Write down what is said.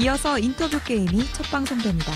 이어서 인터뷰 게임이 첫 방송됩니다.